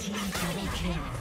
Team double kill.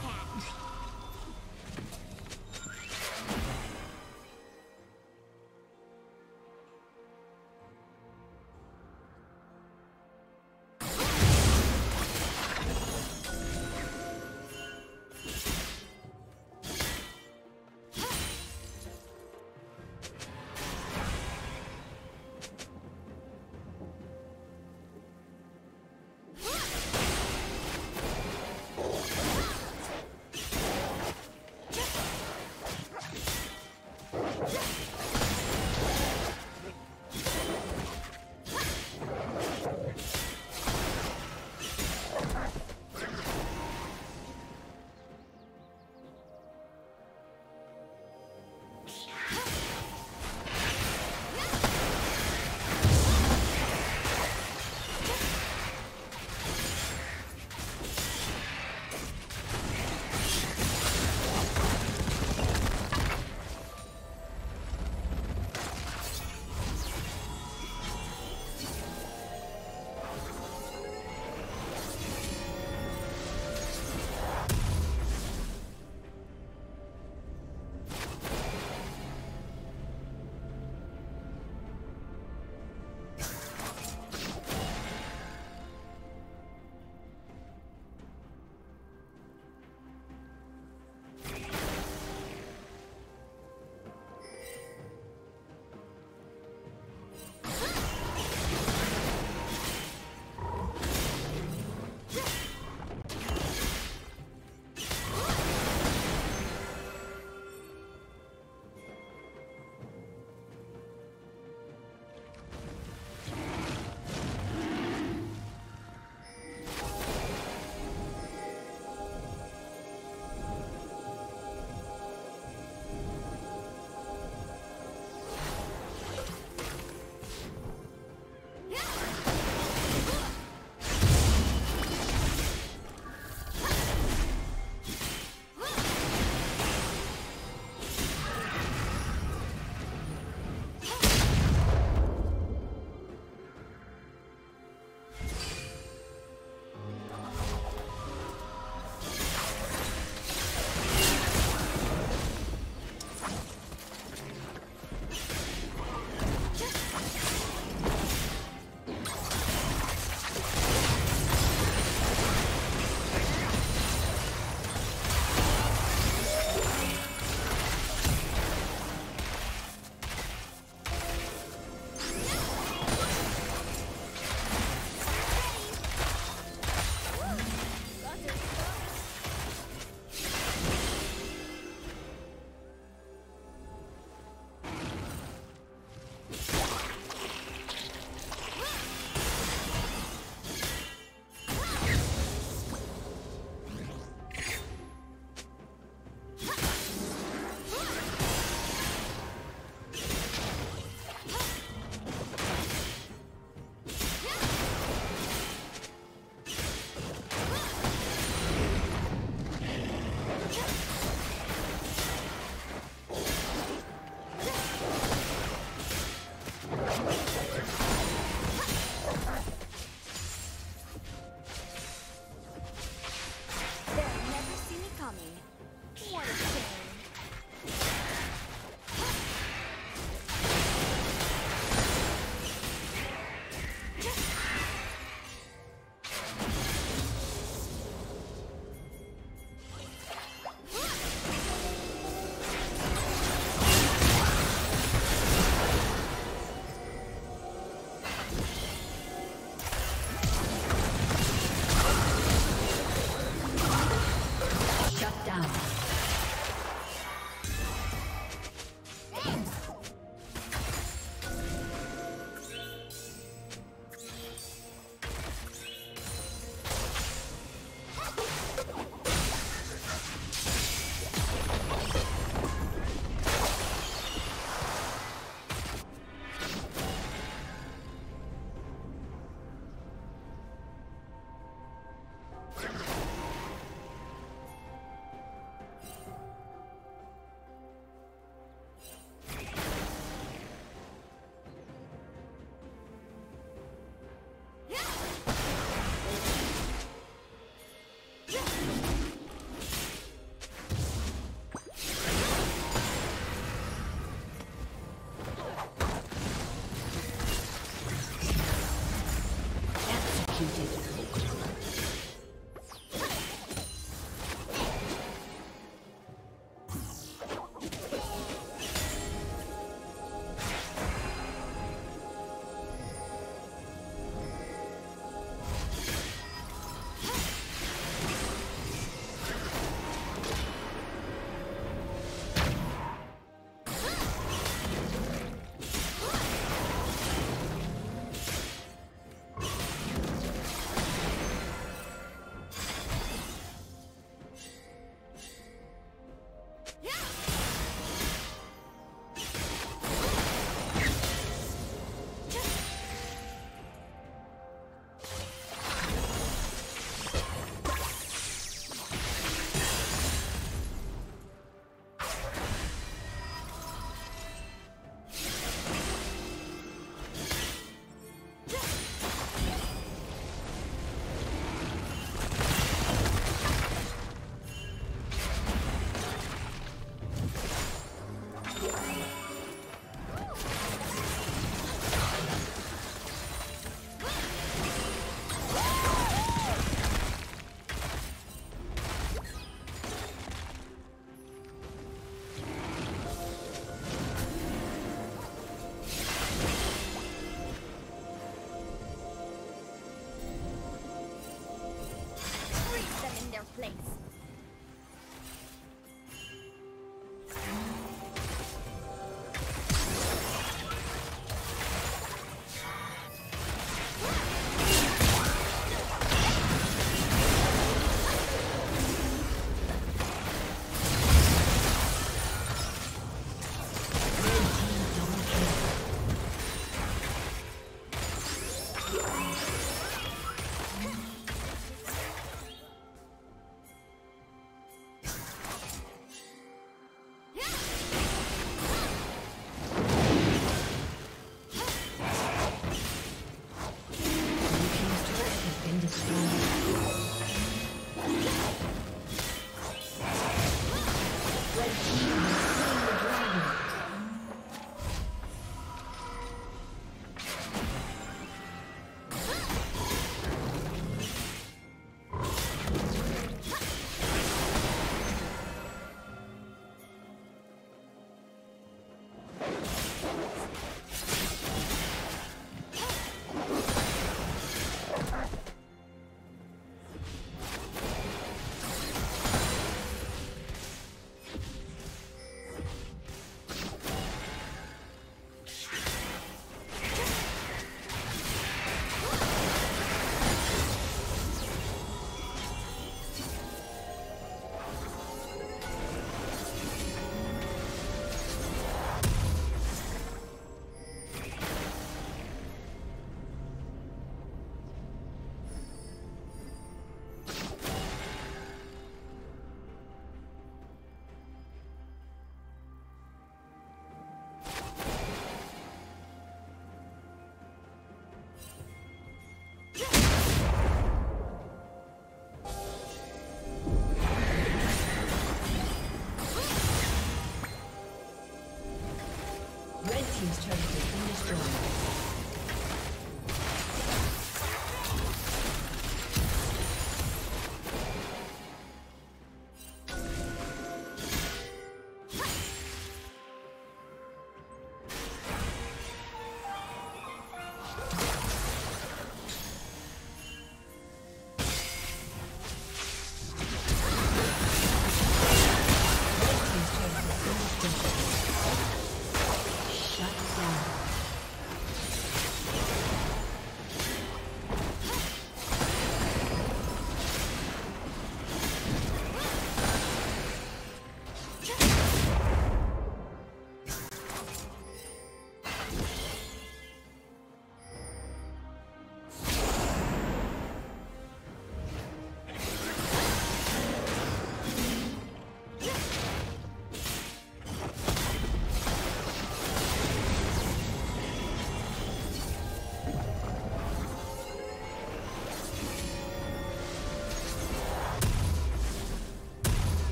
place.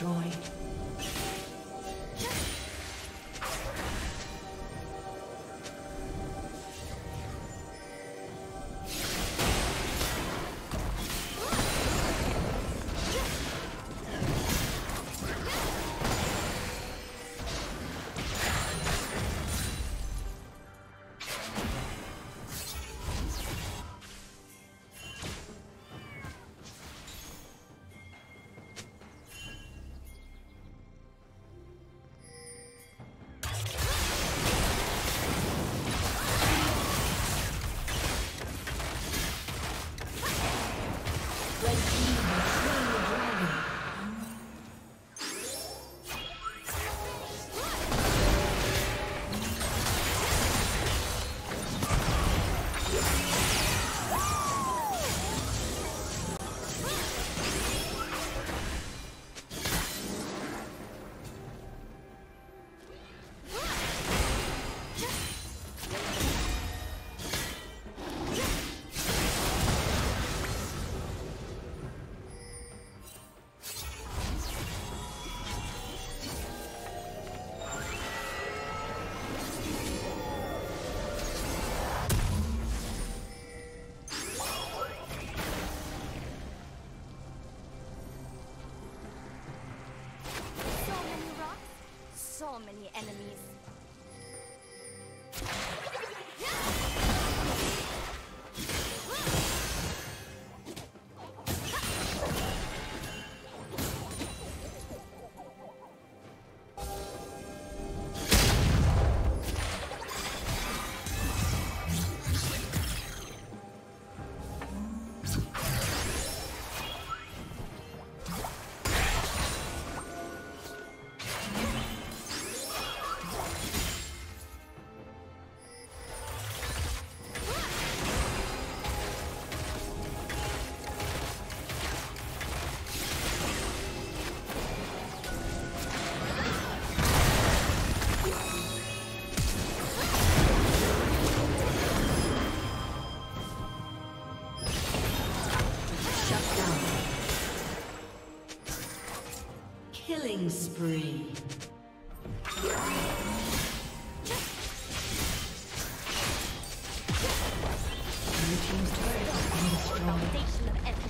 destroyed. A